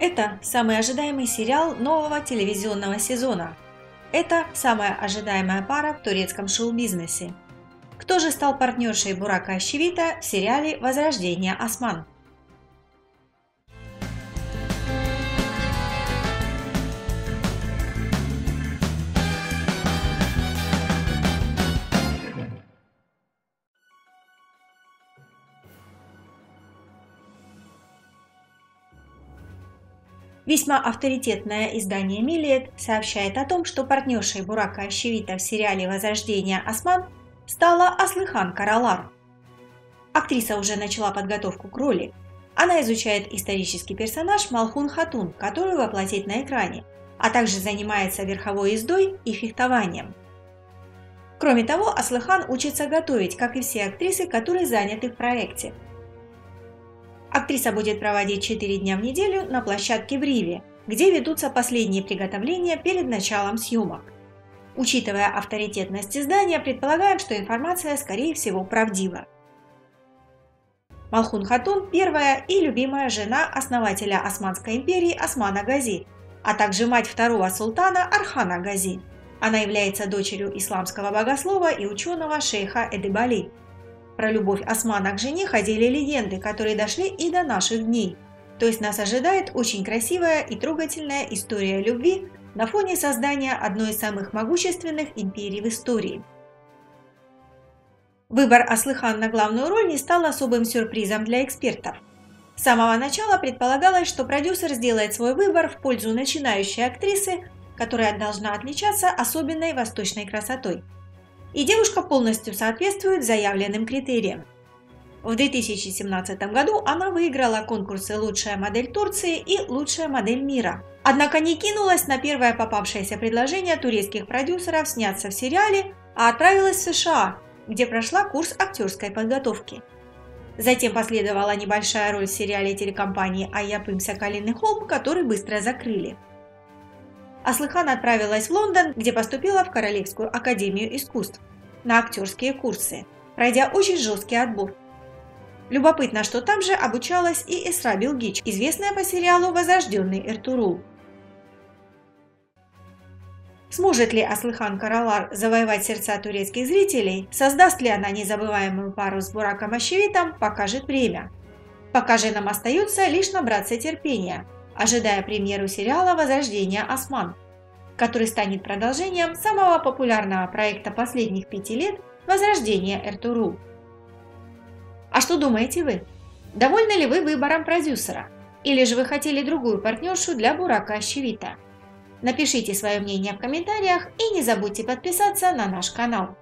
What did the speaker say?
Это самый ожидаемый сериал нового телевизионного сезона. Это самая ожидаемая пара в турецком шоу-бизнесе. Кто же стал партнершей Бурака Ащевита в сериале «Возрождение Осман»? Весьма авторитетное издание «Милет» сообщает о том, что партнершей Бурака Ащевита в сериале «Возрождение Осман» стала Аслыхан Каралар. Актриса уже начала подготовку к роли. Она изучает исторический персонаж Малхун Хатун, которую воплотить на экране, а также занимается верховой ездой и фехтованием. Кроме того, Аслыхан учится готовить, как и все актрисы, которые заняты в проекте – Актриса будет проводить 4 дня в неделю на площадке в Риве, где ведутся последние приготовления перед началом съемок. Учитывая авторитетность издания, предполагаем, что информация, скорее всего, правдива. Малхун Хатун – первая и любимая жена основателя Османской империи Османа Гази, а также мать второго султана Архана Гази. Она является дочерью исламского богослова и ученого шейха Эдебали. Про любовь Османа к жене ходили легенды, которые дошли и до наших дней. То есть нас ожидает очень красивая и трогательная история любви на фоне создания одной из самых могущественных империй в истории. Выбор Аслыхан на главную роль не стал особым сюрпризом для экспертов. С самого начала предполагалось, что продюсер сделает свой выбор в пользу начинающей актрисы, которая должна отличаться особенной восточной красотой – и девушка полностью соответствует заявленным критериям. В 2017 году она выиграла конкурсы «Лучшая модель Турции» и «Лучшая модель мира». Однако не кинулась на первое попавшееся предложение турецких продюсеров сняться в сериале, а отправилась в США, где прошла курс актерской подготовки. Затем последовала небольшая роль в сериале телекомпании «Айяпым Соколиный холм», который быстро закрыли. Аслыхан отправилась в Лондон, где поступила в Королевскую академию искусств на актерские курсы, пройдя очень жесткий отбор. Любопытно, что там же обучалась и Эсра Билгич, известная по сериалу «Возрожденный Эртурул». Сможет ли Аслыхан Каралар завоевать сердца турецких зрителей, создаст ли она незабываемую пару с Бураком Ащевитом, покажет время. Пока же нам остается лишь набраться терпения – ожидая премьеру сериала «Возрождение Осман», который станет продолжением самого популярного проекта последних пяти лет «Возрождение Эртурул». А что думаете вы? Довольны ли вы выбором продюсера? Или же вы хотели другую партнершу для Бурака Щевита? Напишите свое мнение в комментариях и не забудьте подписаться на наш канал.